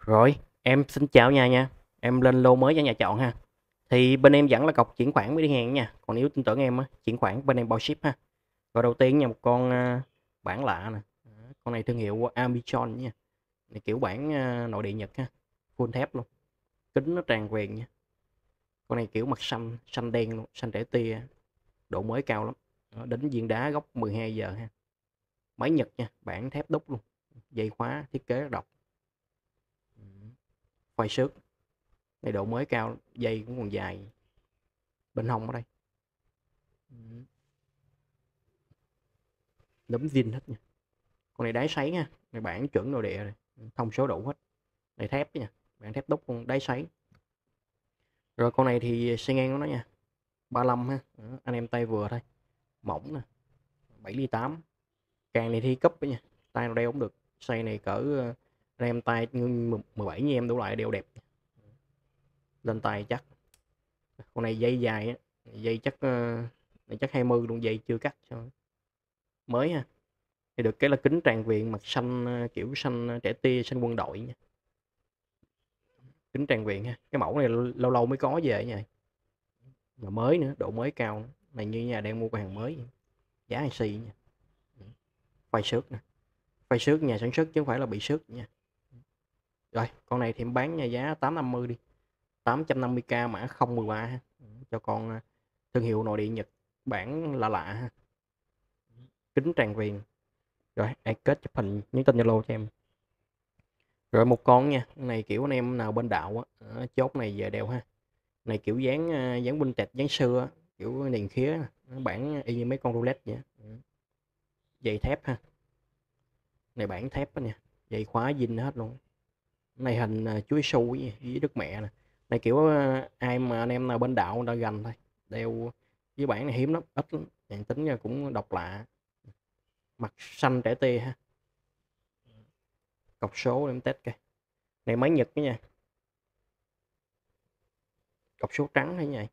Rồi, em xin chào nhà nha. Em lên lô mới cho nhà chọn ha. Thì bên em vẫn là cọc chuyển khoản mới đi hàng nha. Còn nếu tin tưởng em á, chuyển khoản bên em bao ship ha. Rồi đầu tiên nha một con à, bản lạ nè. Con này thương hiệu Ambition nha. Này kiểu bản à, nội địa Nhật ha. Full thép luôn. Kính nó tràn viền nha. Con này kiểu mặt xanh, xanh đen luôn, xanh trẻ tia. Độ mới cao lắm. đến viên đá góc 12 giờ ha. Máy Nhật nha, bản thép đúc luôn. Dây khóa thiết kế độc. Phai xước. Này độ mới cao dây cũng còn dài. Bên hông ở đây. Ừ. nấm zin hết nha. Con này đáy sấy nha. Này bản chuẩn nội địa này thông số đủ hết. Này thép nha. Bản thép đúc con đáy sấy. Rồi con này thì xe ngang của nó nha. 35 ha. Đó, anh em tay vừa thôi. Mỏng nè. 7 ly 8 càng này thi cấp nha. Tay nào đeo cũng được. Xây này cỡ anh em tay 17 như em đủ loại đều đẹp. Lên tay chắc. Con này dây dài á, dây chắc ờ, này chắc 20 luôn, dây chưa cắt cho mới ha. Thì được cái là kính tràn viện mặt xanh ờ, kiểu xanh ờ, trẻ tia, xanh quân đội nha. Kính tràn viện ha. Cái mẫu này lâu lâu mới có về nha. Mà mới nữa, độ mới cao này như nhà đang mua cái hàng mới. Giá hàng xì nha. Phai xước nè. Phai xước nhà sản xuất chứ không phải là bị xước nha rồi con này thì em bán nha giá 850 đi 850k mã 013 ha. Ừ, cho con à, thương hiệu nội địa Nhật bản lạ lạ ha. kính tràn viền rồi ai kết chụp hình nhắn tin Zalo cho em rồi một con nha Con này kiểu anh em nào bên đạo á ờ, chốt này về đeo ha này kiểu dáng à, dáng binh tẹt dáng xưa kiểu đèn khía bản y như mấy con roulette vậy á. Ừ. dây thép ha này bản thép á nha dây khóa zin hết luôn này hình à, chuối su với, với đức mẹ nè. Này kiểu à, ai mà anh em nào bên đạo đã ta gành thôi đeo với bản này hiếm lắm ít lắm tính ra cũng độc lạ. Mặt xanh trẻ tê ha. Cọc số em test coi. Này máy nhật đó nha. Cọc số trắng thế vậy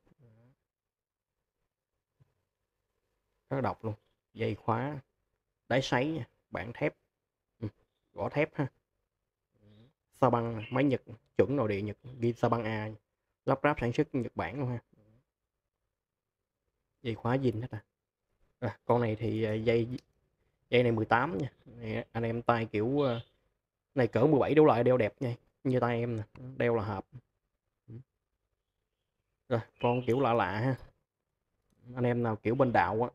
rất độc luôn dây khóa đáy sấy nha bản thép. Ừ. gõ thép ha sao băng máy nhật chuẩn nội địa nhật ghi sao băng a lắp ráp sản xuất nhật bản luôn ha. Dây khóa zin hết à. à con này thì à, dây dây này 18 nha. Này, anh em tay kiểu à, này cỡ 17 đấu lại đeo đẹp nha. Như tay em nè đeo là hợp. Rồi con kiểu lạ lạ ha. Anh em nào kiểu bên đạo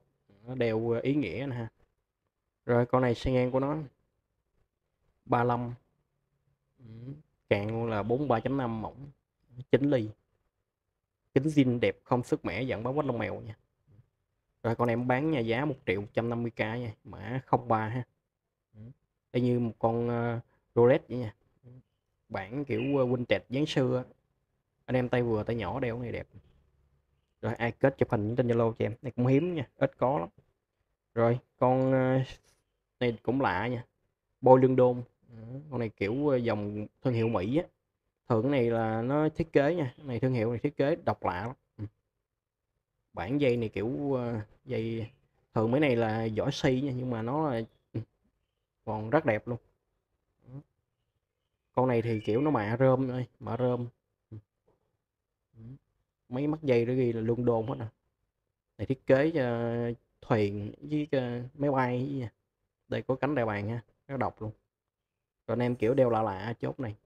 á đeo à, ý nghĩa nè ha. Rồi con này xe ngang của nó 35 Ừ, cạn luôn là 43.5 mỏng 9 ly. Kính zin đẹp không sức mẻ dẫn bán quách lông mèo nha. Rồi con em bán nha giá 1 triệu 150k nha mã 03 ha. Đây như một con uh, Rolex vậy nha. Bản kiểu uh, vintage dáng xưa anh em tay vừa tay nhỏ đeo này đẹp. Rồi ai kết chụp hình trên Zalo cho em. Này cũng hiếm nha ít có lắm. Rồi con uh, này cũng lạ nha. Bôi lương đôn con này kiểu ờ, dòng thương hiệu Mỹ á. Thường cái này là nó thiết kế nha, cái này thương hiệu này thiết kế độc lạ lắm. Ừ. bản dây này kiểu ờ, dây, thường mấy này là vỏ xi nha, nhưng mà nó là ừ, còn rất đẹp luôn. Ừ. Con này thì kiểu nó mạ rơm thôi, mạ rơm. Ừ. Mấy mắt dây nó ghi là London hết nè. Này thiết kế cho thuyền với ờ, máy bay với nha. đây có cánh đại bàng ha rất độc luôn còn anh em kiểu đeo lạ lạ chốt này?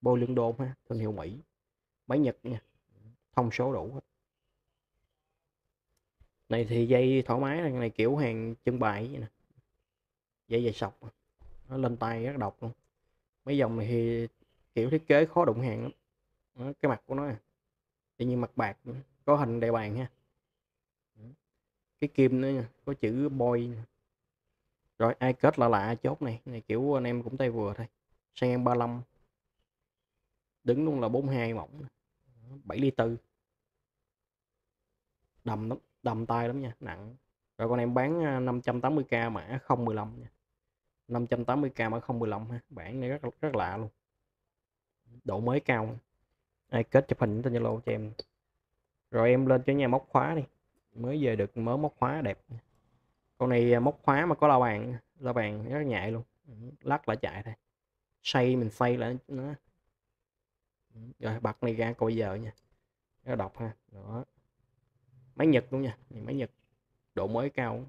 Bôi lưng đôn ha thương hiệu Mỹ. Máy Nhật nha. Thông số đủ hết. Này thì dây thoải mái này, này kiểu hàng trưng bày vậy nè. Dây dài sọc à. nó lên tay rất độc luôn. Mấy dòng này thì kiểu thiết kế khó đụng hàng lắm. Đó, cái mặt của nó à. tự nhiên mặt bạc có hình đại bàn ha. Cái kim nữa nha có chữ boy rồi ai kết lạ lạ chốt này. Này kiểu anh em cũng tay vừa thôi sang ngang 35 đứng luôn là 42 mỏng 7 ly tư. Đầm lắm, đầm tay lắm nha, nặng. Rồi con em bán 580k mã 015 nha. 580k mã 015 ha. Bản này rất rất lạ luôn. Độ mới cao. Ai kết chụp hình trên Zalo cho em. Rồi em lên cho nhà móc khóa đi. Mới về được mới móc khóa đẹp. Con này à, móc khóa mà có la bàn. La bàn rất nhạy luôn. Lắc lại chạy thôi xây mình xây lại nó. Rồi, bật này ra coi giờ nha. Nó đọc ha. Đó. Máy nhật luôn nha. Máy nhật, độ mới cao.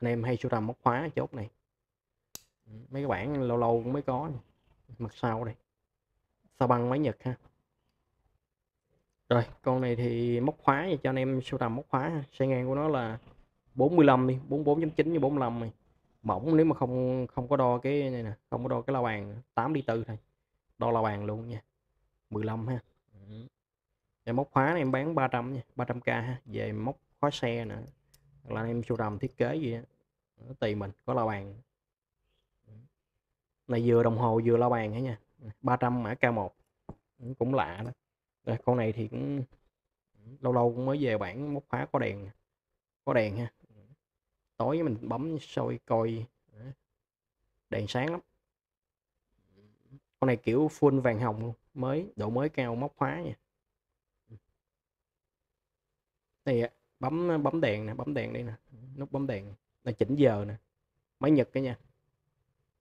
Anh em hay sưu tầm móc khóa chốt này. Mấy cái bản lâu lâu cũng mới có mặt sau đây. Sao băng máy nhật ha? Rồi, con này thì móc khóa cho anh em sưu tầm móc khóa xe ngang của nó là 45 đi 44.9 với 45 này mỏng nếu mà không không có đo cái này nè không có đo cái la bàn 8 đi tư thôi đo la bàn luôn nha 15 ha. Ừ. móc khóa này em bán 300 nha 300k ha về móc khóa xe nữa hoặc là em sưu tầm thiết kế gì á tùy mình có la bàn. Này vừa đồng hồ vừa la bàn hết nha 300 mã K1 cũng lạ đó. Đây, con này thì cũng lâu lâu cũng mới về bản móc khóa có đèn có đèn ha tối mình bấm soi coi. Đèn sáng lắm. Con này kiểu full vàng hồng luôn, mới, độ mới cao móc khóa nha. Đây bấm bấm đèn nè, bấm đèn đây nè, nút bấm đèn. Là chỉnh giờ nè máy nhật cái nha.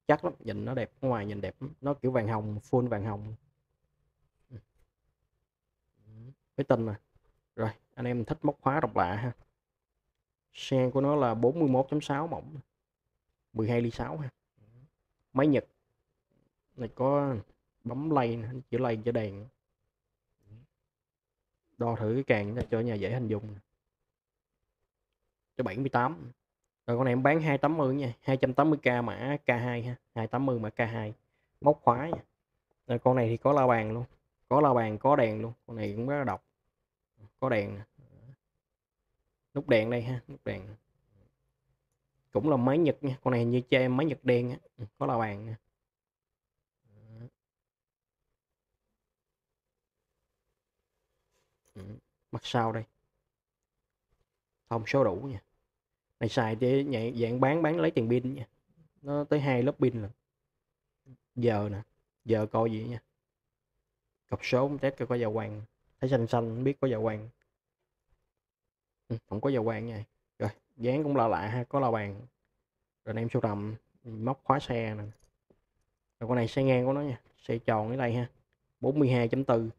Chắc lắm, nhìn nó đẹp, ngoài nhìn đẹp nó kiểu vàng hồng, full vàng hồng. Với tình nè rồi, anh em thích móc khóa độc lạ ha sen của nó là 41.6 mỏng 12 ly 6 ha. Máy nhật này có bấm lay chữ lay chữ đèn. Đo thử cái càng cho nhà dễ hình dung cho 78 rồi con này em bán 280 nha 280k mã K2 ha 280 mã K2 móc khóa nha. Rồi con này thì có la bàn luôn, có la bàn, có đèn luôn, con này cũng rất là độc. Có đèn nút đèn đây ha, nút đèn. Cũng là máy nhật nha, con này như chơi máy nhật đen á. Ừ, có la bàn nha mặt ừ, sau đây. Thông số đủ nha. Này xài để nhạy dạng bán bán lấy tiền pin nha. Nó tới hai lớp pin là giờ nè, giờ coi gì nha. Cọc số, test coi có dầu quang. Thấy xanh xanh biết có dầu quang ừ, không có giao quan nha. Rồi dán cũng lạ lạ ha có la bàn. Rồi anh em sưu tầm ừ, móc khóa xe nè. Rồi con này xe ngang của nó nha xe tròn ở đây ha 42.4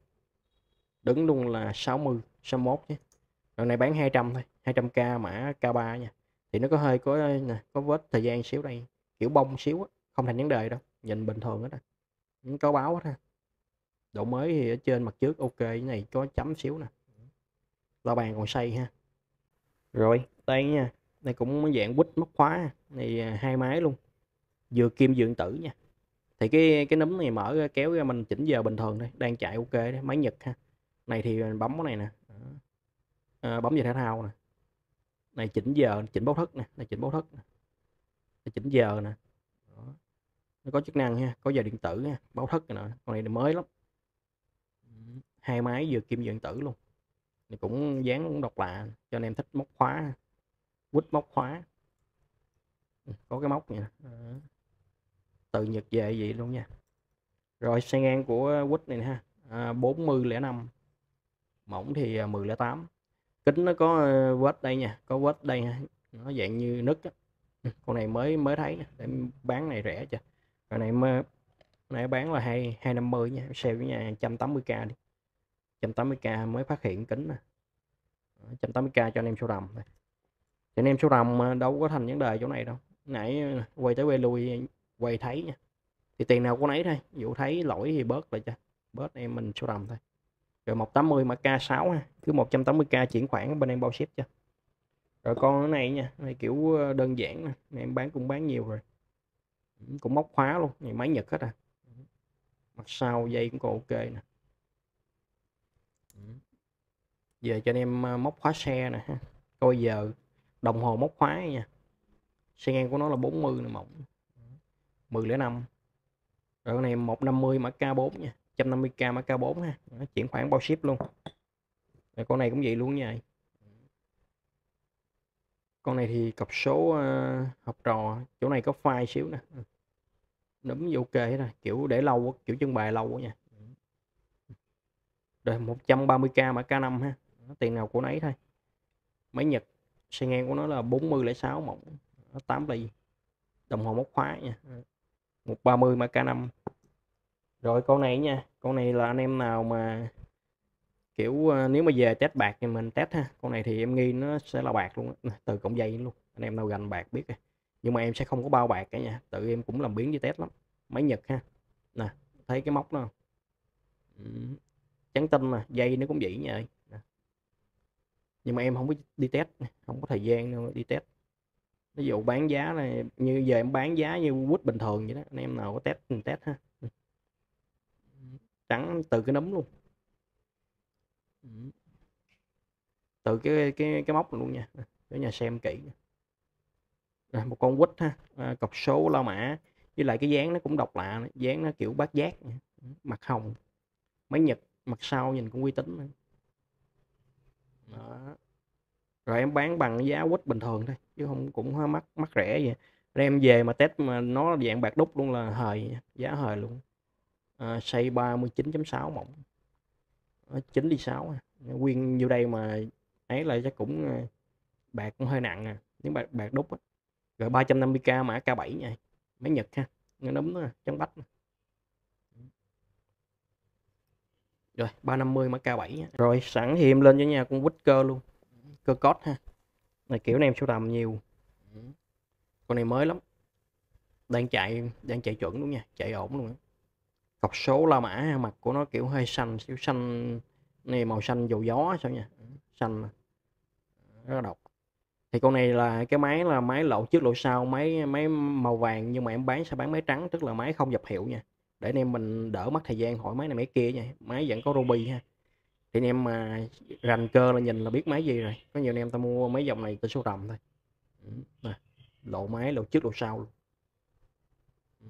đứng luôn là 60 61 nhé rồi này bán 200 thôi 200k mã K3 nha. Thì nó có hơi có ờ, nè có vết thời gian xíu đây kiểu bông xíu á không thành vấn đề đâu nhìn bình thường hết á. Ừ, có báo hết ha. Độ mới thì ở trên mặt trước ok cái này có chấm xíu nè. La bàn còn xây ha rồi đây nha. Đây cũng dạng quýt móc khóa này à, hai máy luôn. Vừa kim vừa tử nha. Thì cái cái núm này mở kéo ra mình chỉnh giờ bình thường thôi. Đang chạy ok đấy máy nhật ha. Này thì bấm cái này nè. À, bấm giờ thể thao nè. Này chỉnh giờ chỉnh báo thức nè. Này chỉnh báo thức nè. Này chỉnh giờ nè. Đó. nó có chức năng ha có giờ điện tử ha báo thức nè. Con này mới lắm. Hai máy vừa kim vừa điện tử luôn này cũng dán cũng độc lạ cho anh em thích móc khóa quýt móc khóa. Ừ, có cái móc nha từ nhật về vậy luôn nha. Rồi xe ngang của quýt này ha. À, 40 05 mỏng thì 10 08 kính nó có ờ, vết đây nha có vết đây ha. Nó dạng như nứt á. Ừ, con này mới mới thấy để bán này rẻ chưa? Con này mới này bán là hai hai năm mươi nha sale với nhà 180k đi 180k mới phát hiện kính nè. 180k cho anh em số đầm cho anh em số rầm ờ, đâu có thành vấn đề chỗ này đâu. Nãy ờ, quay tới quay lui, quay thấy nha. Thì tiền nào có nấy thôi dụ thấy lỗi thì bớt lại cho. Bớt em mình số rầm thôi. Rồi 180 mà K6 ha, cứ 180k chuyển khoản bên em bao ship cho. Rồi con cái này nha, này kiểu ờ, đơn giản nè em bán cũng bán nhiều rồi. Cũng móc khóa luôn, này máy nhật hết à. Mặt sau dây cũng còn ok nè giờ cho anh em ờ, móc khóa xe nè ha. Coi giờ đồng hồ móc khóa nha. Xe ngang của nó là 40 nè mỏng. 1005 rồi con này 150 mã K4 nha. 150k mã K4 ha. Nó chuyển khoản bao ship luôn. Rồi con này cũng vậy luôn nha con này thì cọc số uh, học trò chỗ này có file xíu nè. Ừ. Nấm vô ok hết rồi. Kiểu để lâu kiểu trưng bày lâu nha. Rồi 130k mã K5 ha tiền nào của nấy thôi. Máy nhật xe ngang của nó là 4006 mỏng 8 ly. Đồng hồ móc khóa nha. 130 mã K5 rồi con này nha, con này là anh em nào mà, kiểu ờ, nếu mà về test bạc thì mình test ha. Con này thì em nghi nó sẽ là bạc luôn từ cổng dây luôn, anh em nào gành bạc biết rồi. Nhưng mà em sẽ không có bao bạc cả nha, tự em cũng làm biến với test lắm. Máy nhật ha. Nè, thấy cái móc nó ừ, trắng tinh mà, dây nó cũng vậy nha nhưng mà em không có đi test không có thời gian đâu đi test. Ví dụ bán giá này như giờ em bán giá như quýt bình thường vậy đó anh em nào có test thì test ha. Trắng từ cái nấm luôn. Từ cái cái cái móc luôn nha để nhà xem kỹ. Rồi, một con quýt ha à, cọc số la mã với lại cái dáng nó cũng độc lạ dáng nó kiểu bát giác mặt hồng máy nhật mặt sau nhìn cũng uy tín nữa. Đó. rồi em bán bằng giá quýt bình thường thôi chứ không cũng mắc mắc rẻ vậy. Rồi em về mà test mà nó dạng bạc đúc luôn là hời giá hời luôn. Ờ, ờ, à, xây 39.6 mỏng. 9 đi 6 nguyên vô đây mà ấy là chắc cũng ờ, bạc cũng hơi nặng à. Nếu bạc bạc đúc á. Rồi 350k mã K7 nha máy Nhật ha nó đúng đó chống bách này. Rồi 350 mã K7 nha. rồi sẵn thì em lên cho nhà con cơ luôn. Cơ cốt ha. Này kiểu này em sưu tầm nhiều. Con này mới lắm. Đang chạy đang chạy chuẩn luôn nha chạy ổn luôn cọc số La Mã mặt của nó kiểu hơi xanh xíu xanh này màu xanh dầu gió sao nha xanh rất là độc. Thì con này là cái máy là máy lộ trước lộ sau máy máy màu vàng nhưng mà em bán sẽ bán máy trắng tức là máy không dập hiệu nha để anh em mình đỡ mất thời gian hỏi máy này máy kia nha. Máy vẫn có ruby ha. Thì anh em mà rành cơ là nhìn là biết máy gì rồi. Có nhiều anh em ta mua mấy dòng này từ số tầm thôi. Ừ, nè, lộ máy, lộ trước, lộ sau luôn. Ừ.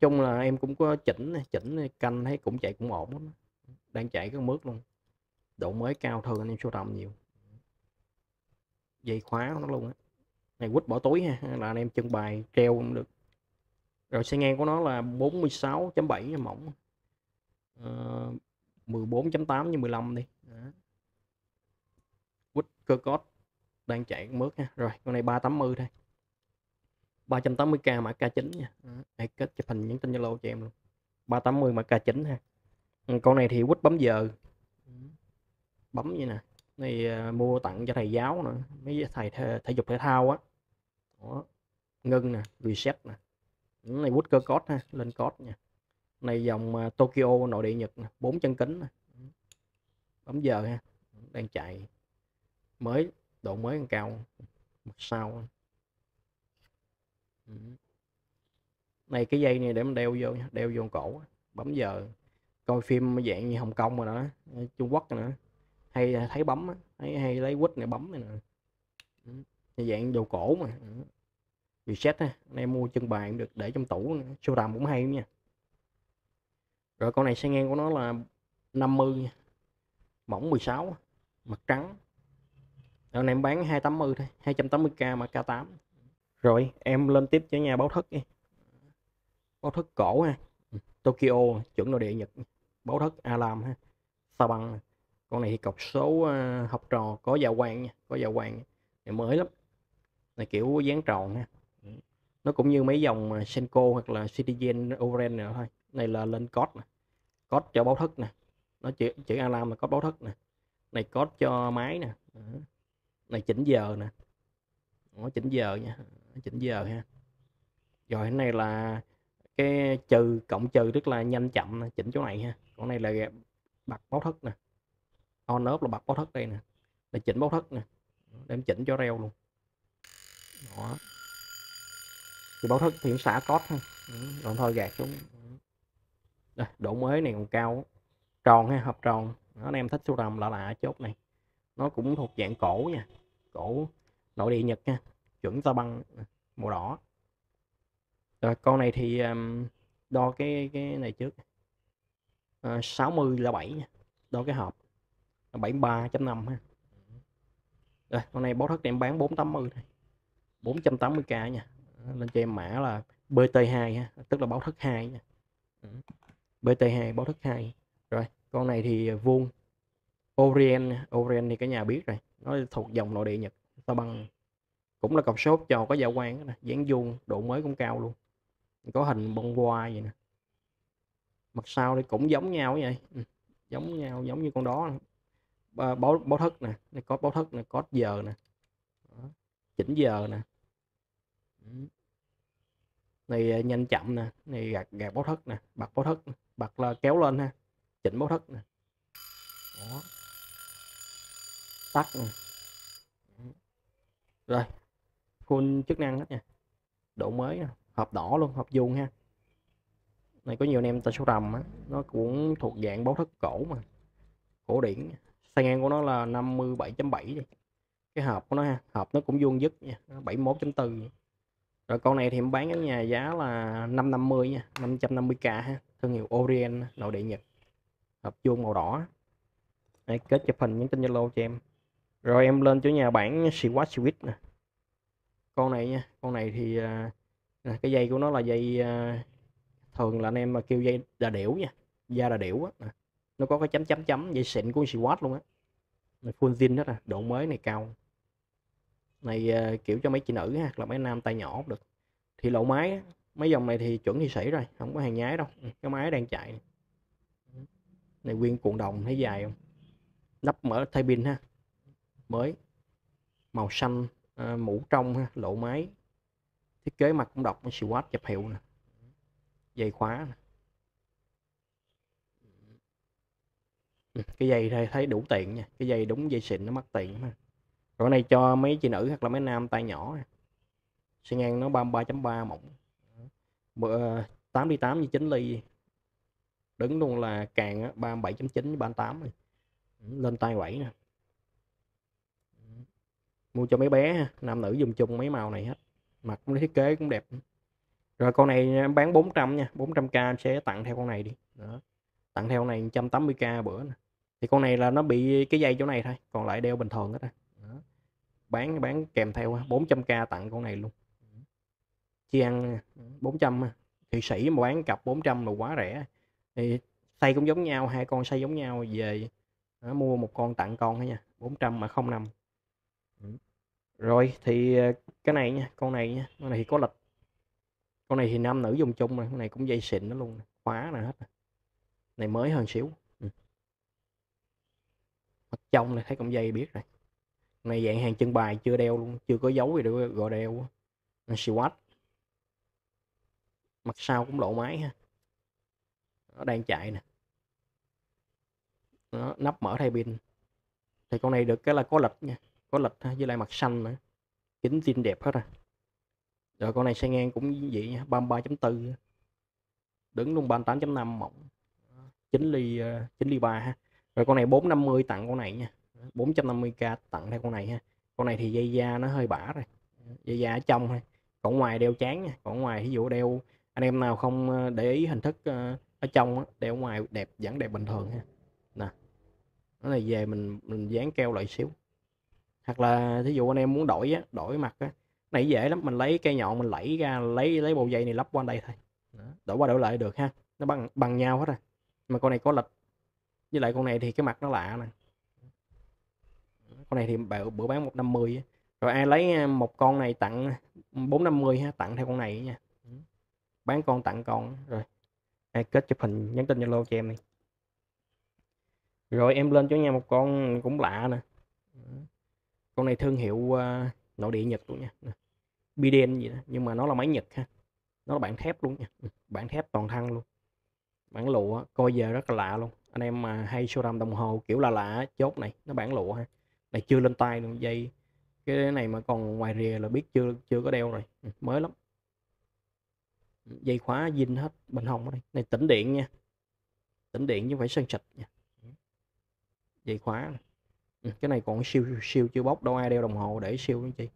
Chung là em cũng có chỉnh chỉnh canh thấy cũng chạy cũng ổn lắm. Đang chạy cái mướt luôn. Độ mới cao thường anh em số tầm nhiều. Dây khóa nó luôn á. Này quýt bỏ túi ha, là anh em trưng bày treo cũng được rồi xe ngang của nó là 46.7 mỏng. Uh, 14.8 như 15 đi. Quýt cơ cốt đang chạy mướt ha rồi con này 380 thôi. 380k mã K9 nha. Hãy kết chụp hình nhắn tin Zalo cho em luôn. 380 mã K9 ha. Ừ, con này thì quýt bấm giờ. Bấm như nè. Này uh, mua tặng cho thầy giáo nữa. Mấy thầy thể, thể dục thể thao á. Đó. ngân nè reset nè này quýt cơ cốt ha lên cốt nha. Này dòng à, Tokyo nội địa Nhật bốn chân kính nè. Bấm giờ ha đang chạy. Mới độ mới càng cao mặt sau. Này cái dây này để mình đeo vô nha đeo vô cổ. Bấm giờ. Coi phim dạng như Hồng Kông rồi đó ờ, Trung Quốc rồi nữa hay à, thấy bấm hay, hay lấy quýt này bấm này nè. Dạng đồ cổ mà reset ha anh em mua chân bài được để trong tủ sưu tầm cũng hay nha. Rồi con này xe ngang của nó là 50 mỏng 16 mặt trắng. Rồi này em bán 280 thôi 280k mà K8 rồi em lên tiếp cho nhà báo thức đi báo thức cổ ha Tokyo chuẩn nội địa Nhật. Báo thức Alam ha Sa bằng con này thì cọc số uh, học trò có dạ quang nha có dạ quang này mới lắm. Này kiểu dáng tròn ha nó cũng như mấy dòng à, Senko hoặc là Citizen Oren nữa thôi. Này là lên code nè, code cho báo thức nè. Nó chữ chữ alarm là code báo thức nè. Này code cho máy nè. Này chỉnh giờ nè. Nó chỉnh giờ nha, chỉnh giờ ha. Rồi cái này là cái trừ, cộng trừ rất là nhanh chậm chỉnh chỗ này ha. Còn này là bật báo thức nè. On off là bật báo thức đây nè. Để chỉnh báo thức nè. Để em chỉnh cho reo luôn. Đó thì báo thức thì xả cốt ha còn thôi gạt xuống. Đây, độ mới này còn cao tròn ha hộp tròn. Đó, anh em thích sưu tầm lạ lạ chốt này. Nó cũng thuộc dạng cổ nha. Cổ nội địa nhật nha. Chuẩn ta băng màu đỏ. Rồi con này thì đo cái cái này trước. À, 60 là 7 nha. Đo cái hộp. 73.5 ha. Rồi con này báo thất em bán 480 thôi. 480k nha lên cho em mã là BT2 ha tức là báo thất 2 nha. BT2 báo thất 2 rồi con này thì vuông. Orient Orient thì cả nhà biết rồi nó thuộc dòng nội địa Nhật sao băng. Cũng là cọc sốt trò có dạ quang nè dáng vuông độ mới cũng cao luôn. Có hình bông hoa vậy nè. Mặt sau thì cũng giống nhau vậy. Ừ. giống nhau giống như con đó. Báo báo thức nè có báo thức nè có giờ nè. Chỉnh giờ nè. ừ này à, nhanh chậm nè, này, gạt gạt báo thức nè, bật báo thức bật là kéo lên ha, chỉnh báo thức nè. Đó. Tắt nè. Rồi, full chức năng hết nha. Độ mới nè, hộp đỏ luôn, hộp vuông ha. Này, có nhiều anh em ta số rầm á, nó cũng thuộc dạng báo thức cổ mà, cổ điển xăng ngang của nó là 57.7 cái hộp của nó ha, hộp nó cũng vuông dứt nha 71.4 rồi con này thì em bán ở nhà giá là 550 nha 550k ha. Thương hiệu Orient nội địa Nhật. Hộp vuông màu đỏ. Đây, kết chụp hình nhắn tin Zalo cho em. Rồi em lên chỗ nhà bản Swatch Switch nè. Con này nha con này thì à, à, cái dây của nó là dây à, thường là anh em mà kêu dây đà điểu nha da đà điểu á nó có cái chấm chấm chấm dây xịn của Swatch luôn á. Full zin hết à độ mới này cao này à, kiểu cho mấy chị nữ hoặc là mấy nam tay nhỏ được. Thì lỗ máy mấy dòng này thì chuẩn thì sĩ rồi không có hàng nhái đâu ừ, cái máy đang chạy. Này nguyên cuộn đồng thấy dài không? Nắp mở thay pin ha. Mới. Màu xanh à, mũ trong ha lộ máy thiết kế mặt cũng đọc swatch chập hiệu nè. Dây khóa nè. Ừ, cái dây thấy, thấy đủ tiện nha cái dây đúng dây xịn nó mắc tiền mà rồi này cho mấy chị nữ hoặc là mấy nam tay nhỏ xi ngang nó 33.3 mỏng. 8 ờ, đi 8 như 9 ly. Đứng luôn là càng 37.9 38 lên tay quẩy nè. Mua cho mấy bé nam nữ dùng chung mấy màu này hết. Mặt cũng thiết kế cũng đẹp. Rồi con này em bán 400 nha 400k sẽ tặng theo con này đi. Đó. tặng theo này 180k bữa nè. Thì con này là nó bị cái dây chỗ này thôi, còn lại đeo bình thường hết á bán bán kèm theo 400k tặng con này luôn. Chi ăn 400 thị sĩ mà bán cặp 400 là quá rẻ. Thì xây cũng giống nhau hai con xây giống nhau về đó, mua một con tặng con thôi nha 400 mà không nằm. Rồi thì ờ, cái này nha con này nha con này thì có lịch. Con này thì nam nữ dùng chung mà con này cũng dây xịn nó luôn khóa này hết này mới hơn xíu. Ừ. mặt trong này thấy con dây biết rồi này dạng hàng chân bài chưa đeo luôn chưa có dấu gì để gọi đeo swatch mặt sau cũng lộ máy ha. Nó đang chạy nè. Nó nắp mở thay pin. Thì con này được cái là có lịch nha có lịch ha, với lại mặt xanh nữa. Kính zin đẹp hết à rồi con này xe ngang cũng vậy nha 33.4 đứng luôn 38.5 mỏng. 9 ly ờ, 9 ly 3 ha. Rồi con này 450 tặng con này nha. 450k tặng theo con này ha. Con này thì dây da nó hơi bả rồi, dây da ở trong thôi. Còn ngoài đeo chán nha, còn ngoài ví dụ đeo, anh em nào không ờ, để ý hình thức ờ, ở trong đeo ngoài đẹp vẫn đẹp bình thường ha. Nè nó này về mình mình dán keo lại xíu. Hoặc là thí dụ anh em muốn đổi á, đổi mặt á này dễ lắm, mình lấy cây nhọn mình lẫy ra, lấy lấy bộ dây này lắp qua đây thôi. Đổi qua đổi lại được ha, nó bằng bằng nhau hết rồi mà con này có lịch với lại con này thì cái mặt nó lạ nè con này thì bữa, bán 150 rồi ai lấy à, một con này tặng 450 ha tặng theo con này nha. Bán con tặng con rồi. Ai kết chụp hình nhắn tin zalo cho em đi. Rồi em lên cho nhà một con cũng lạ nè. Con này thương hiệu uh, nội địa nhật luôn nha. Biden gì đó nhưng mà nó là máy nhật ha. Nó là bản thép luôn nha. Ừ, bản thép toàn thân luôn. Bản lụa coi giờ rất là lạ luôn. Anh em mà hay showroom đồng hồ kiểu là lạ chốt này nó bản lụa ha này, chưa lên tay đường dây. Cái này mà còn ngoài rìa là biết chưa chưa có đeo rồi. Ừ, mới lắm. Ừ, dây khóa zin hết, bên hông ở đây. Này tĩnh điện nha. Tĩnh điện chứ phải sơn sạch nha. Dây khóa này. Ừ, cái này còn siêu siêu chưa bóc, đâu ai đeo đồng hồ để siêu nữa chị.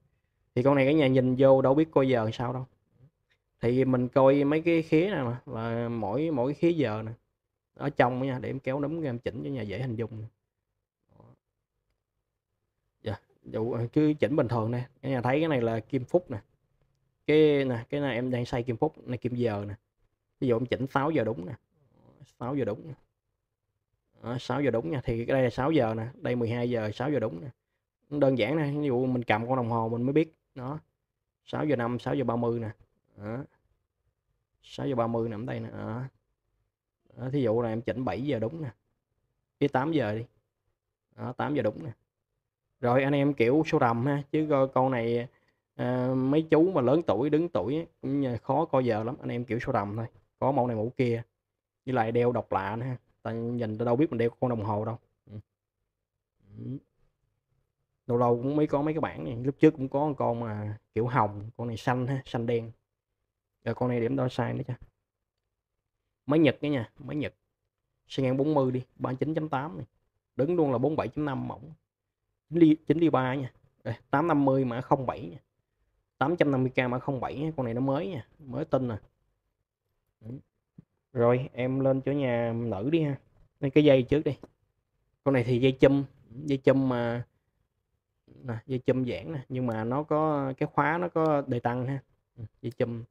Thì con này cái nhà nhìn vô đâu biết coi giờ sao đâu. Thì mình coi mấy cái khía này mà, là mỗi mỗi khía giờ nè. Ở trong nha, để em kéo nấm em chỉnh cho nhà dễ hình dung dạ dụ cứ chỉnh bình thường nè. Cái nhà thấy cái này là kim phúc nè. Cái nè cái này em đang xây kim phúc này kim giờ nè. Ví dụ em chỉnh 6 giờ đúng nè. 6 giờ đúng nè. Đó, 6 giờ đúng nha. Thì đây là 6 giờ nè. Đây 12 giờ 6 giờ đúng nè. Đơn giản nè ví dụ mình cầm con đồng hồ mình mới biết. Nó 6 giờ 5 6 giờ 30 nè. Đó. 6 giờ 30 nằm đây nè. Đó. đó, thí dụ là em chỉnh 7 giờ đúng nè. Cái 8 giờ đi. Đó 8 giờ đúng nè rồi anh em kiểu số rầm ha chứ con, này à, mấy chú mà lớn tuổi đứng tuổi ấy, cũng khó coi giờ lắm. Anh em kiểu số rầm thôi có mẫu này mẫu kia. Với lại đeo độc lạ nữa ha tại nhìn đâu biết mình đeo con đồng hồ đâu. Ừ. Ừ. Lâu lâu cũng mới có mấy cái bản này lúc trước cũng có một con mà kiểu hồng con này xanh ha xanh đen. Rồi con này điểm đo sai nữa chứ. Máy nhật cái nha máy nhật. Xe ngang 40 đi 39.8 này. Đứng luôn là 47.5 mỏng. 9 ly 3 nha. Đây, 850 mã 07 nha. 850k mã 07 con này nó mới nha mới tinh nè à. ừ. rồi em lên chỗ nhà nữ đi ha. Lên cái dây trước đi. Con này thì dây chum dây chum mà nè, dây chum giãn nè nhưng mà nó có cái khóa nó có đề tăng ha. Ừ, dây chum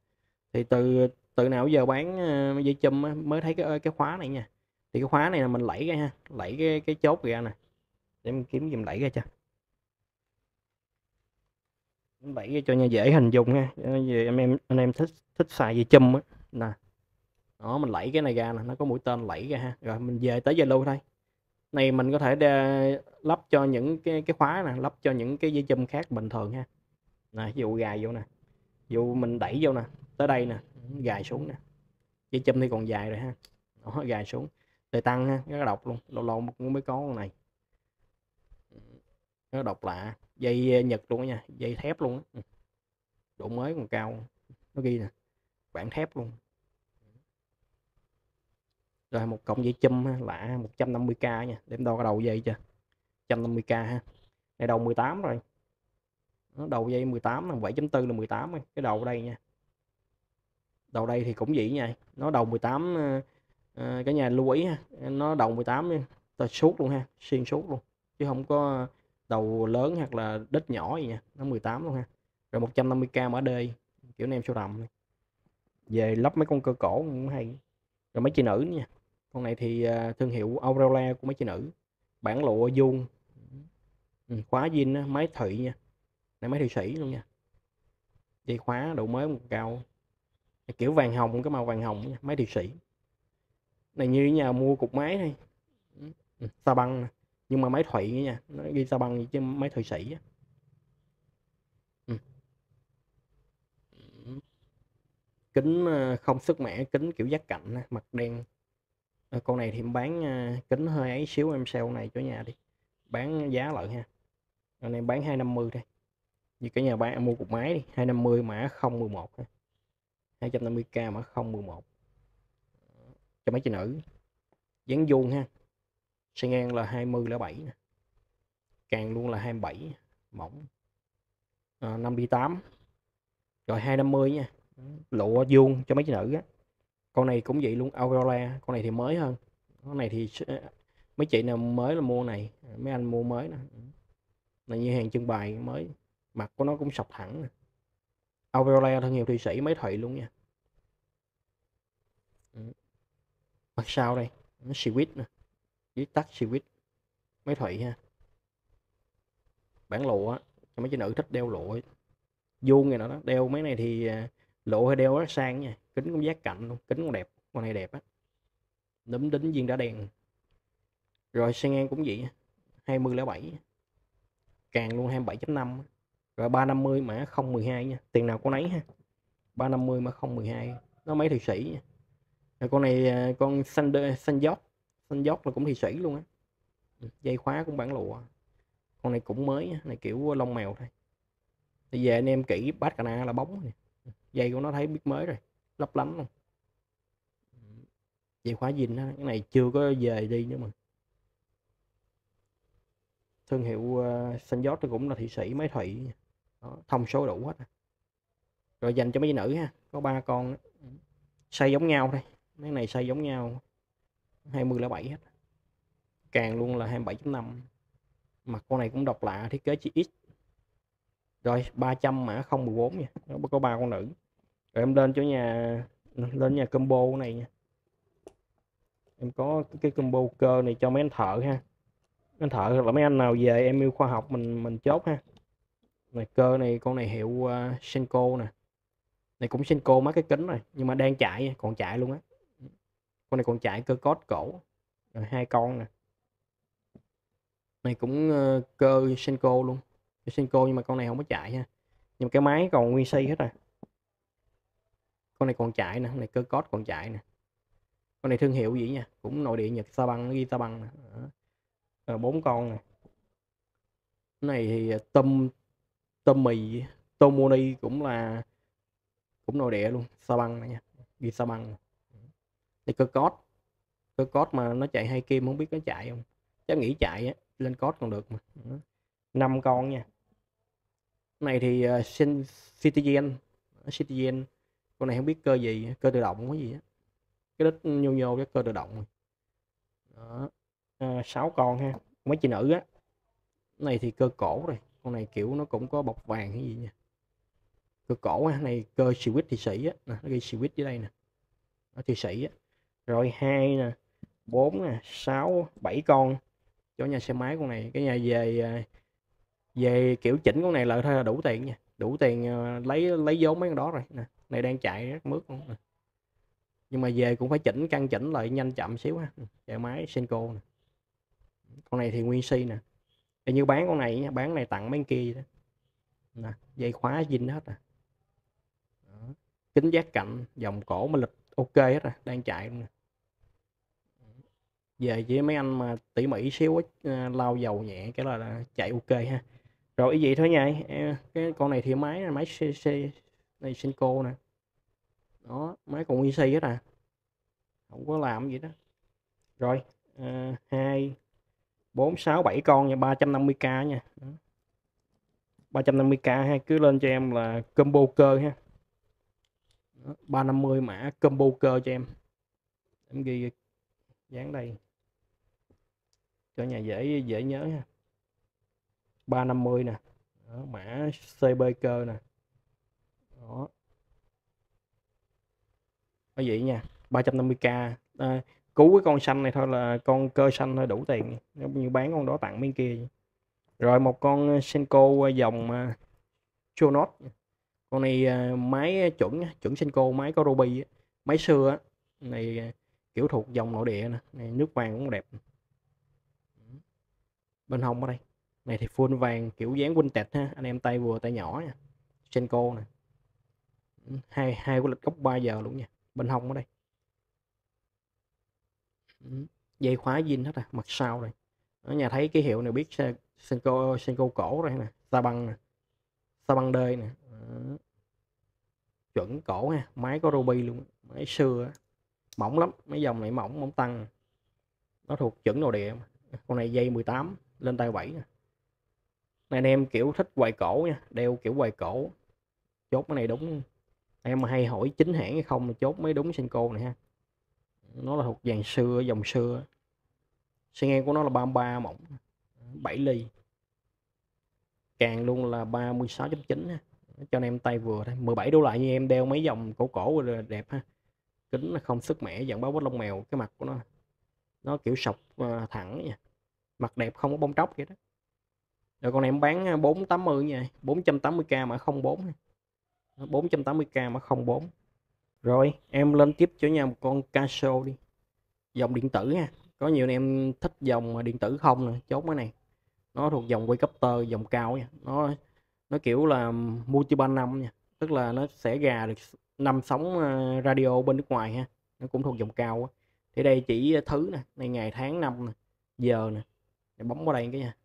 thì từ từ nào giờ bán ờ, dây chum mới thấy cái cái khóa này nha. Thì cái khóa này là mình lẫy ra ha lẫy cái cái chốt ra nè để mình kiếm dùm lẫy ra cho. Lẫy ra cho nha dễ hình dung ha về em em anh em thích thích xài dây chum á. Nè. Đó mình lẫy cái này ra nè nó có mũi tên lẫy ra ha. Rồi mình về tới zalo thôi này mình có thể đe, lắp cho những cái cái khóa nè lắp cho những cái dây chum khác bình thường ha. Nè dụ gài vô nè. Dù dụ mình đẩy vô nè tới đây nè gài xuống nè. Dây chum thì còn dài rồi ha. Đó, gài xuống. Để tăng ha nó độc luôn. Lâu lâu cũng mới có con này nó độc lạ dây ờ, nhật luôn đó nha. Dây thép luôn á. Ừ. Độ mới còn cao. Nó ghi nè. Bản thép luôn. Rồi một cộng dây chum ha, lạ 150k nha. Để đo cái đầu dây chưa 150k ha. Này đầu 18 rồi. Nó đầu dây 18 là 7.4 là 18 cái đầu đây nha. Đầu đây thì cũng vậy nha. Nó đầu 18 à, ờ, ờ cái nhà lưu ý ha. Nó đầu 18 ta suốt luôn ha. Xuyên suốt luôn. Chứ không có đầu lớn hoặc là đít nhỏ gì nha nó 18 luôn ha. Rồi 150k mã D kiểu nem số rầm về lắp mấy con cơ cổ cũng hay. Rồi mấy chị nữ nha. Con này thì à, thương hiệu Aurora của mấy chị nữ. Bản lộ vuông. Ừ, khóa zin máy thủy nha. Này máy thụy sĩ luôn nha. Dây khóa độ mới một cao. Kiểu vàng hồng cái màu vàng hồng nha. máy thụy sĩ. Này như nhà mua cục máy thôi ừ, sa băng nhưng mà máy thủy nha, nó ghi sao bằng chứ máy thụy sĩ ừ. kính ờ, không sức mẻ, kính kiểu giác cạnh mặt đen. Ờ, con này thì em bán ờ, kính hơi ấy xíu em sale này cho nhà đi, bán giá lợi ha. Con này bán 250 đây như cái nhà bạn à, mua cục máy đi 250 mã 011 ha. 250k mã 011 cho mấy chị nữ, dán vuông ha xe ngang là 20 là 7 nè càng luôn là 27 mỏng à, 5 đi 8 rồi 250 nha lộ vuông cho mấy chị nữ á. Con này cũng vậy luôn Aurora con này thì mới hơn. Con này thì ờ, mấy chị nào mới là mua này mấy anh mua mới nè. Là như hàng trưng bày mới mặt của nó cũng sọc thẳng nè. Aurora thương hiệu thụy sĩ mấy thụy luôn nha. Mặt sau đây nó Swiss nè viết tắt Swiss máy thủy ha. Bản lộ á cho mấy chị nữ thích đeo lộ vuông này nó đó đeo mấy này thì à, lộ hay đeo rất sang nha. Kính cũng giác cạnh luôn kính cũng đẹp con này đẹp á. Đấm đính viên đá đèn. Rồi xe ngang cũng vậy 2007 càng luôn 27.5 rồi 350 mã 012 nha tiền nào có nấy ha. 350 mã 012 nó mấy thụy sĩ nha. Rồi con này à, con xanh xanh giót xanh dốc là cũng thụy sĩ luôn á. Dây khóa cũng bản lụa. Con này cũng mới này kiểu lông mèo thôi. Bây giờ anh em kỹ bát cana là bóng này dây của nó thấy biết mới rồi lấp lánh luôn. Dây khóa zin đó cái này chưa có về đi nữa mà. Thương hiệu uh, xanh giót cũng là thị sĩ máy thủy. Đó, thông số đủ hết rồi dành cho mấy nữ ha có ba con xây giống nhau đây mấy này xây giống nhau 20 là 7 hết. Càng luôn là 27.5 mà con này cũng độc lạ thiết kế chỉ X. Rồi 300 mã 014 nha. Nó có ba con nữ. Rồi em lên chỗ nhà lên nhà combo này nha. Em có cái combo cơ này cho mấy anh thợ ha. Anh thợ là mấy anh nào về em yêu khoa học mình mình chốt ha. Này cơ này con này hiệu uh, Senko nè. Này cũng Senko mấy cái kính rồi nhưng mà đang chạy còn chạy luôn á con này còn chạy cơ cốt cổ. Rồi hai con nè. Này cũng uh, cơ Senko luôn. Senko nhưng mà con này không có chạy ha. Nhưng mà cái máy còn nguyên si hết rồi. Con này còn chạy nè này cơ cốt còn chạy nè. Con này thương hiệu gì nha cũng nội địa nhật sa băng ghi sa băng nè. Bốn con nè. Cái này thì ờ, tôm tôm mì tomoni cũng là cũng nội địa luôn. Sa băng này nha. Ghi sa băng thì cơ cốt cơ cốt mà nó chạy hai kim không biết nó chạy không? Chắc nghĩ chạy á lên cốt còn được mà. Năm con nha. Này thì uh, Citizen Citizen. Con này không biết cơ gì cơ tự động cái gì á. Cái đít nhô nhô cái cơ tự động đó. Ờ, à, 6 con ha mấy chị nữ á. Này thì cơ cổ rồi con này kiểu nó cũng có bọc vàng cái gì nha. Cơ cổ á này cơ switch thì sĩ á. Nè nó ghi switch dưới đây nè. Nó thì sĩ á rồi hai nè bốn nè sáu bảy con cho nhà xe máy con này. Cái nhà về à, về kiểu chỉnh con này là thôi là đủ tiền nha. Đủ tiền à, lấy lấy vốn mấy con đó rồi. Nè này đang chạy rất mướt luôn nè. Nhưng mà về cũng phải chỉnh căn chỉnh lại nhanh chậm xíu ha. Chạy máy Senko nè. Con này thì nguyên si nè. Thì như bán con này nha bán này tặng mấy kia đó. Nè dây khóa zin hết à. Kính giác cạnh dòng cổ mà lịch ok hết rồi đang chạy luôn nè. Về với mấy anh mà tỉ mỉ xíu á, ờ, lau dầu nhẹ cái là, là chạy ok ha. Rồi cái gì thôi nha cái con này thì máy này máy cc này Senko nè. Đó máy còn nguyên hết à. Không có làm gì đó. Rồi ờ, hai bốn sáu bảy con nha 350k nha. Đó. 350k ha cứ lên cho em là combo cơ ha. đó, 350 mã combo cơ cho em. Em ghi dán đây. Cho nhà dễ dễ nhớ ha 350 nè. Đó, mã CB cơ nè. Đó. Cái vậy nha 350k à, cứu cái con xanh này thôi là con cơ xanh thôi đủ tiền. Như bán con đó tặng bên kia rồi một con Senko dòng à, uh, Chonot con này à, máy à, chuẩn chuẩn Senko máy có ruby máy xưa này à, kiểu thuộc dòng nội địa nè, này, nước vàng cũng đẹp. Bên hông ở đây, này thì full vàng, kiểu dáng vintage ha, anh em tay vừa, tay nhỏ nha Senko nè. Hai hai của lịch gốc 3 giờ luôn nha, bên hông ở đây. Dây khóa zin hết à mặt sau này. Ở nhà thấy cái hiệu này biết Senko Senko cổ đây nè, sa băng nè, sa băng đê nè chuẩn cổ ha, máy có ruby luôn máy xưa mỏng lắm, mấy dòng này mỏng mỏng tăng. Nó thuộc chuẩn nội địa con này dây 18 lên tay 7 nè. Này anh em kiểu thích quài cổ nha, đeo kiểu quài cổ. Chốt cái này đúng. Em mà hay hỏi chính hãng hay không, chốt mấy đúng Senko này ha. Nó là thuộc dàn xưa, dòng xưa. Xe ngang của nó là 33 mỏng 7 ly. Càng luôn là 36.9 ha cho anh em tay vừa thôi. 17 đô lại như em đeo mấy dòng cổ cổ rồi đẹp ha. Kính là không sức mẻ, dạng báo bốt lông mèo, cái mặt của nó. Nó kiểu sọc ờ, thẳng nha. Mặt đẹp không có bông tróc vậy đó. Rồi con này em bán ờ, 480 nha. 480k mà 04 480k mà 04 rồi, em lên tiếp cho nhà một con Casio đi. Dòng điện tử nha. Có nhiều anh em thích dòng điện tử không nè. Chốt cái này. Nó thuộc dòng quay cấp tơ dòng cao nha. Nó nó kiểu là multi band năm nha tức là nó sẽ gà được năm sóng ờ, radio bên nước ngoài ha nó cũng thuộc dòng cao quá thì đây chỉ thứ nè này ngày tháng năm nè giờ nè để bấm vào đây cái nha.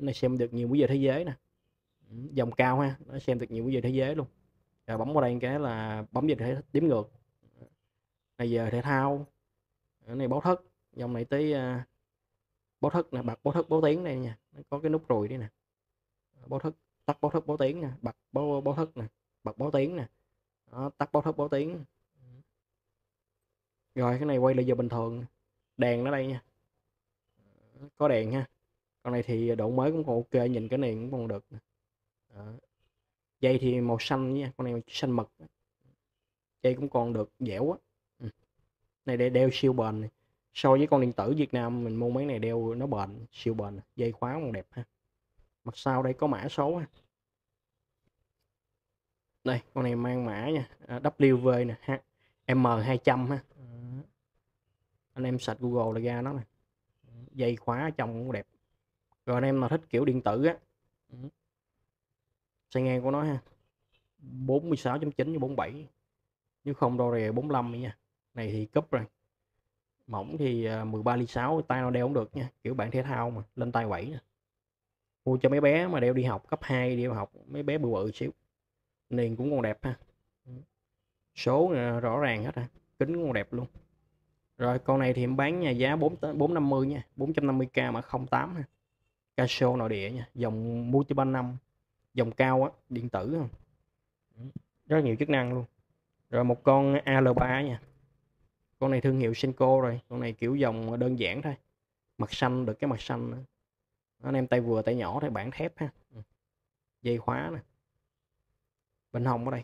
Nó xem được nhiều múi giờ thế giới nè. Ừ, dòng cao ha nó xem được nhiều múi giờ thế giới luôn. Rồi bấm vào đây cái là bấm về thể đếm ngược. Này giờ thể thao này báo thức dòng này tới uh, báo thức nè bật báo thức báo tiếng đây nha nó có cái nút rồi đây nè. Báo thức tắt báo thức báo tiếng nè bật báo báo thức nè bật báo tiếng nè. Đó, tắt báo thức báo tiếng. Rồi cái này quay lại giờ bình thường. Đèn nó đây nha. Có đèn ha. Con này thì độ mới cũng còn ok nhìn cái này cũng còn được đó. dây thì màu xanh nha con này xanh mật dây cũng còn được dẻo á ừ. này để đeo siêu bền này. so với con điện tử Việt Nam mình mua mấy này đeo nó bền siêu bền. Dây khóa còn đẹp ha. Mặt sau đây có mã số ha đây con này mang mã nha. À, WV nè ha. M200 ha. Anh em search Google là ra nó này dây khóa trong cũng đẹp. Rồi anh em mà thích kiểu điện tử á xe ngang của nó ha. 46.9 với 47 nếu không đo rè 45 nha. Này thì cấp rồi. Mỏng thì 13 à, ly 6 tay nó đeo cũng được nha. Kiểu bạn thể thao mà lên tay quẩy nè. Mua cho mấy bé mà đeo đi học cấp 2 đi học mấy bé bự bự xíu niền cũng còn đẹp ha. Số ờ, rõ ràng hết ha. Kính cũng còn đẹp luôn. Rồi, con này thì em bán nhà giá 4 450 nha 450k mà 08 ha. Casio nội địa nha, dòng multi 5 dòng cao á, điện tử ha. rất nhiều chức năng luôn. Rồi một con AL3 nha. Con này thương hiệu Senko rồi, con này kiểu dòng đơn giản thôi. Mặt xanh, được cái mặt xanh nữa. anh em tay vừa tay nhỏ thôi, bản thép ha. Dây khóa nè bên hông ở đây.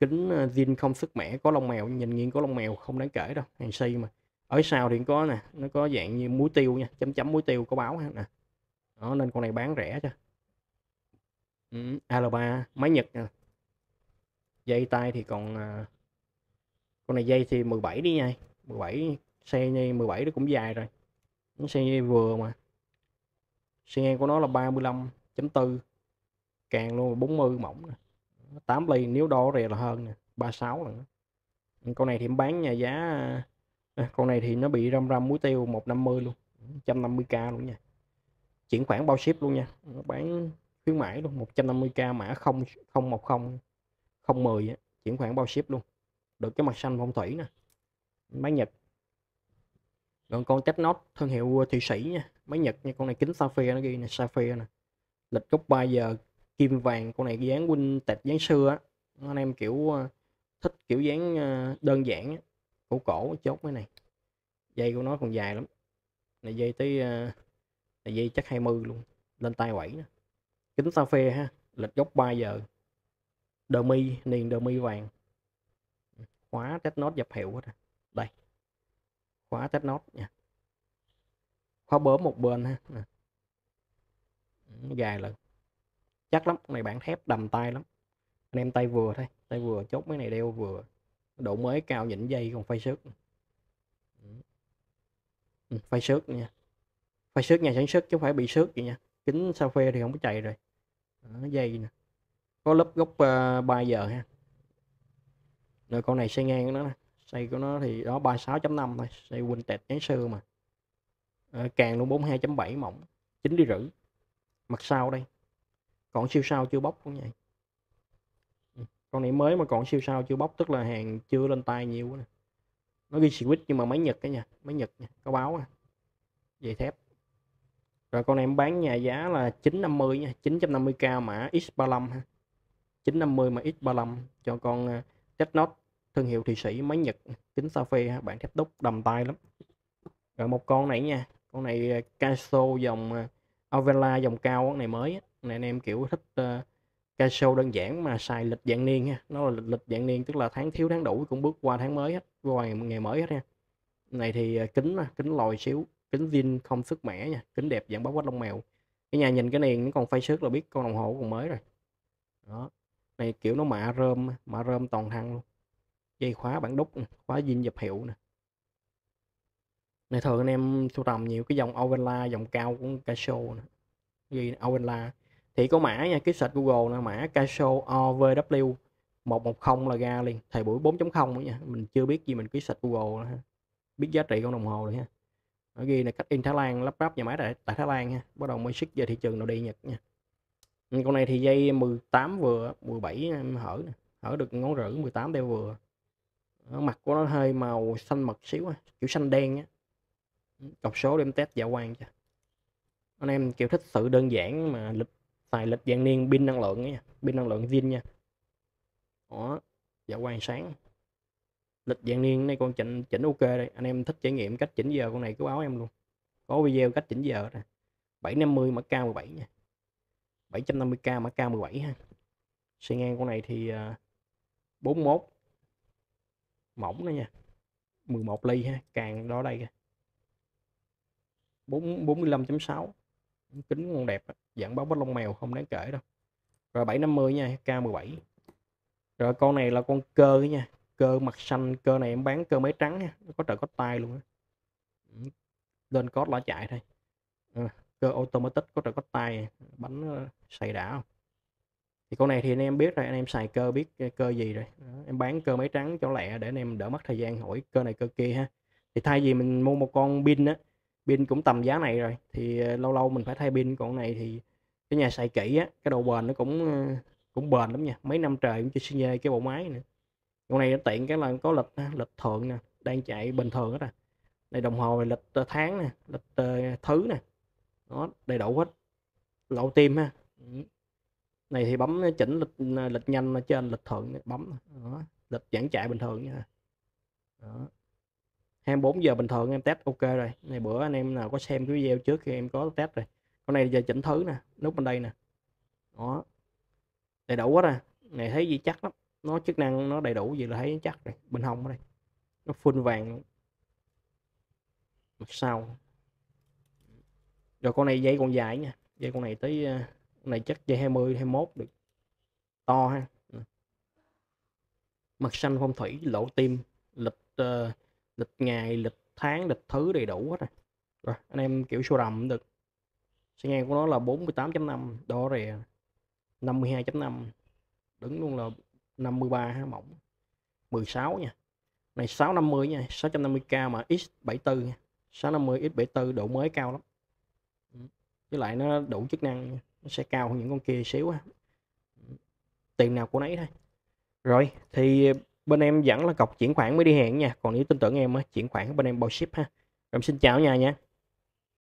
Kính ờ, zin không sức mẻ có lông mèo nhìn nghiêng có lông mèo không đáng kể đâu hàng si mà. Ở sau thì có nè nó có dạng như muối tiêu nha chấm chấm muối tiêu có báo ha nè. Đó nên con này bán rẻ cho. Ừ, Al3 máy Nhật nè. Dây tay thì còn ờ, con này dây thì 17 đi nha 17 xe như 17 nó cũng dài rồi. Nó xe vừa mà. Xe ngang của nó là 35.4 càng luôn 40 mỏng nè. 8 ly nếu đo rẻ là hơn nè 36 lần con này thì em bán nhà giá à, con này thì nó bị răm răm muối tiêu 150 luôn 150k luôn nha. Chuyển khoản bao ship luôn nha nó bán khuyến mãi luôn 150k mã 0 010 010 chuyển khoản bao ship luôn. Được cái mặt xanh phong thủy nè máy nhật. Còn con Technot thương hiệu ờ, Thụy Sĩ nha máy nhật nha con này kính sapphire nó ghi nè sapphire nè. Lịch gốc 3 giờ kim vàng, con này dáng huynh tịch, dáng xưa á. Anh em kiểu ờ, thích kiểu dáng ờ, đơn giản cổ cổ chốt cái này. Dây của nó còn dài lắm. Này dây tới ờ, này dây chắc 20 luôn, lên tay quẩy nữa kính sapphire ha, lịch gốc 3 giờ. Đờ mi niền đờ mi vàng. Ừ, khóa test nốt dập hiệu hết à. đây, khóa test nốt nha. Khóa bớm một bên ha. Ừ, Gài lần chắc lắm này bản thép đầm tay lắm. Anh em tay vừa thôi tay vừa chốt mấy này đeo vừa. Độ mới cao nhỉnh dây còn phay xước. Ừ, phay xước nha. Phay xước nhà sản xuất chứ không phải bị xước gì nha. Kính sao phê thì không có chạy rồi. Đó, dây nè. Có lớp gốc ờ, uh, 3 giờ ha. Rồi con này xây ngang của nó nè. Xây của nó thì đó 36.5 thôi. Xây quỳnh tẹt nhán sư mà. À, càng luôn 42.7 mỏng. 9 đi rưỡi. Mặt sau đây còn siêu sao chưa bóc cũng vậy ừ, con này mới mà còn siêu sao chưa bóc tức là hàng chưa lên tay nhiều quá nè. Nó ghi switch nhưng mà máy nhật cái nha máy nhật nha có báo à dây thép. Rồi con này em bán nhà giá là 950 nha 950k mã X35 ha. 950 mà X35 cho con uh, Technot thương hiệu Thụy Sĩ máy Nhật kính sapphire bạn thép đúc đầm tay lắm. Rồi một con này nha con này à, Caso dòng à, Avella dòng cao con này mới này anh em kiểu thích ờ, uh, Caso đơn giản mà xài lịch dạng niên ha nó là lịch, lịch dạng niên tức là tháng thiếu tháng đủ cũng bước qua tháng mới hết qua ngày, ngày mới hết nha. Này thì uh, kính kính lòi xíu kính zin không sức mẻ nha kính đẹp dạng báo quách lông mèo. Cái nhà nhìn cái niên nó còn phay sức là biết con đồng hồ còn mới rồi. Đó. Này kiểu nó mạ rơm mạ rơm toàn thân luôn. Dây khóa bản đúc khóa zin dập hiệu nè. Này thường anh em sưu tầm nhiều cái dòng Ovenla dòng cao của Casio nè. Ghi Ovenla thì có mã nha cái search Google là mã Casio OVW 110 là ra liền. Thời buổi 4.0 nữa nha mình chưa biết gì mình cứ search Google nữa, ha. biết giá trị con đồng hồ rồi ha. Nó ghi là cách in Thái Lan lắp ráp nhà máy tại, tại Thái Lan ha. Bắt đầu mới xuất về thị trường nội địa Nhật nha. Ừ, con này thì dây 18 vừa 17 hở hở được ngón rưỡi 18 đeo vừa. Mặt của nó hơi màu xanh mật xíu kiểu xanh đen á. Ừ, cọc số đem test dạ quan cho. Anh em kiểu thích sự đơn giản mà lịch xài lịch dạng niên, pin năng lượng nha, pin năng lượng zin nha. Đó dạ quan sáng. Lịch dạng niên này con chỉnh chỉnh ok đây, anh em thích trải nghiệm cách chỉnh giờ, con này cứ báo em luôn. Có video cách chỉnh giờ nè. 750 mã cao 17 nha. 750k mã cao 17 ha. Xe ngang con này thì à, 41 mỏng nữa nha. 11 ly ha, càng đó đây 4 45.6 kính con đẹp đó dạng báo bách lông mèo không đáng kể đâu. Rồi 750 nha K17 rồi con này là con cơ nha cơ mặt xanh cơ này em bán cơ máy trắng nha nó có trợ có tay luôn á. Ừ, lên code là chạy thôi. À, cơ automatic có trợ có tay bánh xài đã không? Thì con này thì anh em biết rồi anh em xài cơ biết cơ gì rồi. Đó, em bán cơ máy trắng cho lẹ để anh em đỡ mất thời gian hỏi cơ này cơ kia ha. Thì thay vì mình mua một con pin á pin cũng tầm giá này rồi, thì ờ, lâu lâu mình phải thay pin còn này thì cái nhà xài kỹ á, cái độ bền nó cũng ờ, cũng bền lắm nha, mấy năm trời cũng chưa xi dây cái bộ máy nữa. Con này nó tiện cái là có lịch ờ, lịch thượng nè, đang chạy bình thường hết à. Đây đồng hồ này lịch tháng nè, lịch thứ nè nó đầy đủ hết. Lộ tim ha. Này thì bấm chỉnh lịch lịch nhanh ở trên lịch thượng bấm đó. lịch vẫn chạy bình thường nha. Đó. 24 giờ bình thường em test ok rồi. Này bữa anh em nào có xem cái video trước khi em có test rồi. Con này giờ chỉnh thứ nè nút bên đây nè. Đó. Đầy đủ quá nè à. này thấy gì chắc lắm. Nó chức năng nó đầy đủ gì là thấy chắc rồi. Bên hông ở đây. Nó full vàng. Mặt sau. Rồi con này dây còn dài nha. Dây con này tới ờ, con này chắc dây 20 21 được. To ha. Mặt xanh phong thủy lỗ tim lịch uh, lịch ngày lịch tháng lịch thứ đầy đủ hết rồi. Rồi anh em kiểu số đầm cũng được. Xe ngang của nó là 48.5 đỏ rè 52.5 đứng luôn là 53 ha, mỏng. 16 nha. Này 650 nha 650k mà X74 nha. 650 X74 độ mới cao lắm. Ừ, với lại nó đủ chức năng nó sẽ cao hơn những con kia xíu ha ừ, tiền nào của nấy thôi. Rồi thì bên em vẫn là cọc chuyển khoản mới đi hẹn nha. Còn nếu tin tưởng em á, chuyển khoản bên em bao ship ha. Em xin chào nhà nha.